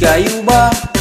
caiu ba